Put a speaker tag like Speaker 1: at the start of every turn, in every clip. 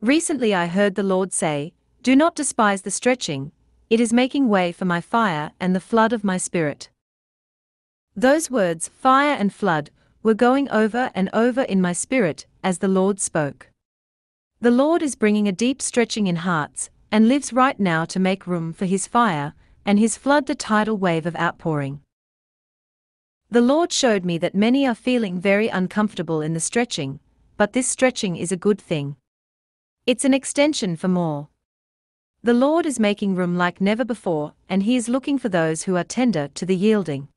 Speaker 1: Recently I heard the Lord say, Do not despise the stretching, it is making way for my fire and the flood of my spirit. Those words, fire and flood, were going over and over in my spirit as the Lord spoke. The Lord is bringing a deep stretching in hearts, and lives right now to make room for his fire, and his flood the tidal wave of outpouring. The Lord showed me that many are feeling very uncomfortable in the stretching, but this stretching is a good thing. It's an extension for more. The Lord is making room like never before, and He is looking for those who are tender to the yielding.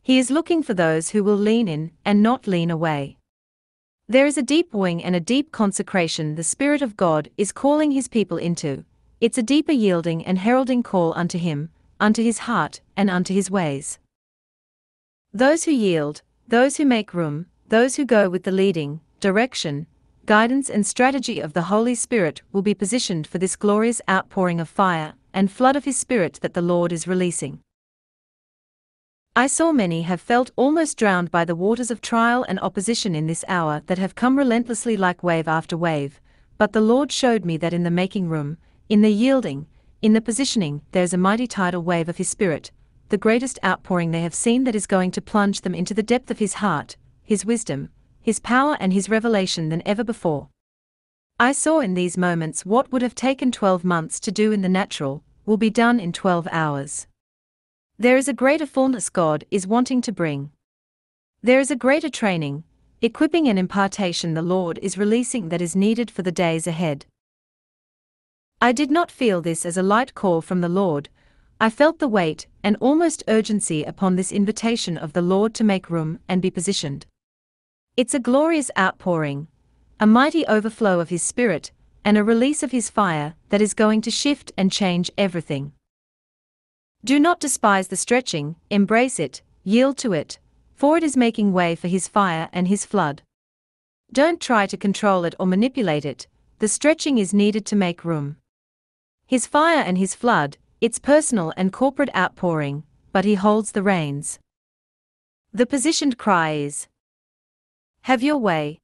Speaker 1: He is looking for those who will lean in and not lean away. There is a deep wing and a deep consecration the Spirit of God is calling His people into. It's a deeper yielding and heralding call unto Him, unto His heart, and unto His ways. Those who yield, those who make room, those who go with the leading, direction, guidance, and strategy of the Holy Spirit will be positioned for this glorious outpouring of fire and flood of His Spirit that the Lord is releasing. I saw many have felt almost drowned by the waters of trial and opposition in this hour that have come relentlessly like wave after wave, but the Lord showed me that in the making room, in the yielding, in the positioning, there's a mighty tidal wave of His Spirit, the greatest outpouring they have seen that is going to plunge them into the depth of His heart, His wisdom, His power, and His revelation than ever before. I saw in these moments what would have taken 12 months to do in the natural, will be done in 12 hours. There is a greater fullness God is wanting to bring. There is a greater training, equipping, and impartation the Lord is releasing that is needed for the days ahead. I did not feel this as a light call from the Lord, I felt the weight and almost urgency upon this invitation of the Lord to make room and be positioned. It's a glorious outpouring, a mighty overflow of His Spirit, and a release of His fire that is going to shift and change everything. Do not despise the stretching, embrace it, yield to it, for it is making way for his fire and his flood. Don't try to control it or manipulate it, the stretching is needed to make room. His fire and his flood, it's personal and corporate outpouring, but he holds the reins. The positioned cry is Have your way,